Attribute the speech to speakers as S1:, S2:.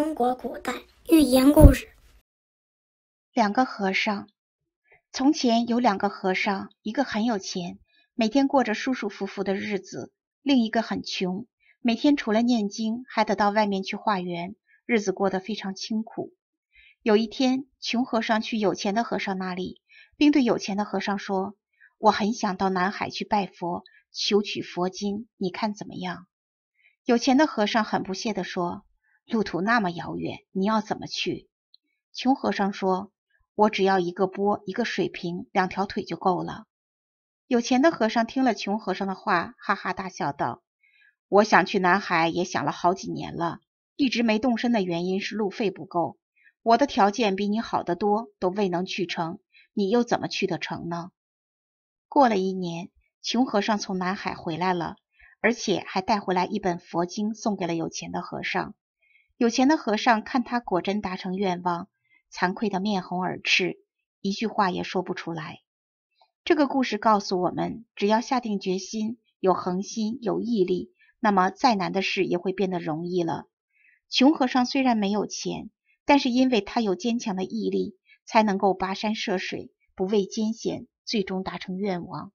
S1: 中国古代寓言故事。
S2: 两个和尚。从前有两个和尚，一个很有钱，每天过着舒舒服服的日子；另一个很穷，每天除了念经，还得到外面去化缘，日子过得非常清苦。有一天，穷和尚去有钱的和尚那里，并对有钱的和尚说：“我很想到南海去拜佛，求取佛经，你看怎么样？”有钱的和尚很不屑地说。路途那么遥远，你要怎么去？穷和尚说：“我只要一个钵、一个水瓶、两条腿就够了。”有钱的和尚听了穷和尚的话，哈哈大笑道：“我想去南海也想了好几年了，一直没动身的原因是路费不够。我的条件比你好得多，都未能去成，你又怎么去得成呢？”过了一年，穷和尚从南海回来了，而且还带回来一本佛经，送给了有钱的和尚。有钱的和尚看他果真达成愿望，惭愧的面红耳赤，一句话也说不出来。这个故事告诉我们，只要下定决心，有恒心，有毅力，那么再难的事也会变得容易了。穷和尚虽然没有钱，但是因为他有坚强的毅力，才能够跋山涉水，不畏艰险，最终达成愿望。